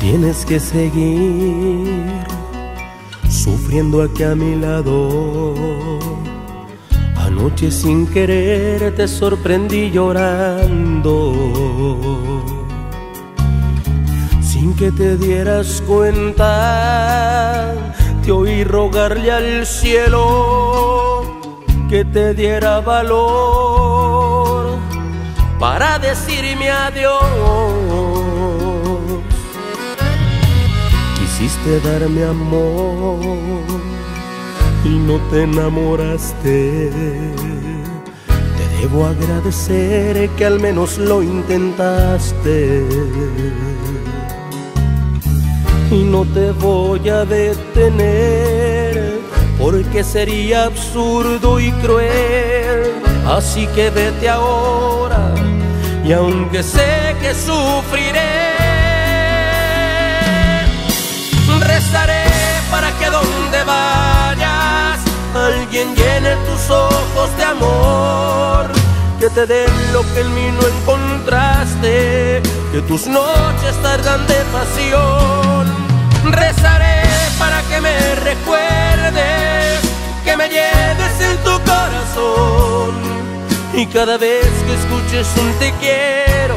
Tienes que seguir sufriendo aquí a mi lado. Anoche sin querer te sorprendí llorando. Sin que te dieras cuenta, te oí rogarle al cielo que te diera valor para decirme adiós. Quisiste darme amor y no te enamoraste. Te debo agradecer que al menos lo intentaste. Y no te voy a detener porque sería absurdo y cruel. Así que vete ahora y aunque sé que sufriré alguien llene tus ojos de amor, que te den lo que en mí no encontraste, que tus noches tardan de pasión. Rezaré para que me recuerdes, que me lleves en tu corazón y cada vez que escuches un te quiero,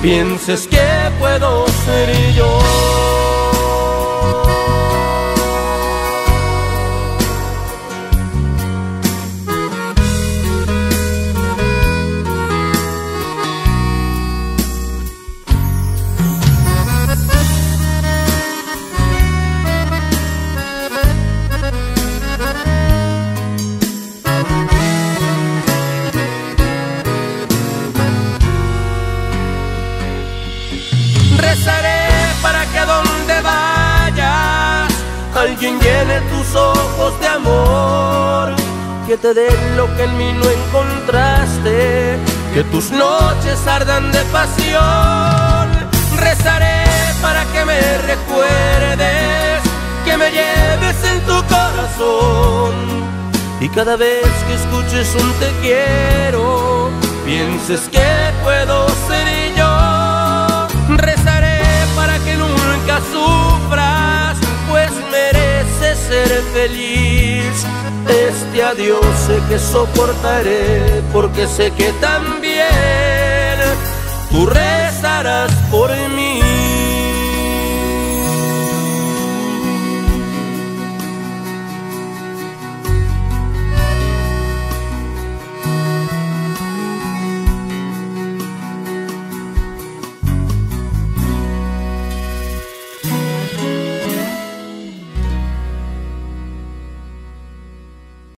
pienses que puedo ser yo. Alguien llene tus ojos de amor, que te den lo que en mí no encontraste, que tus noches ardan de pasión. Rezaré para que me recuerdes, que me lleves en tu corazón. Y cada vez que escuches un te quiero, pienses que puedo feliz. Este adiós sé que soportaré, porque sé que también tú rezarás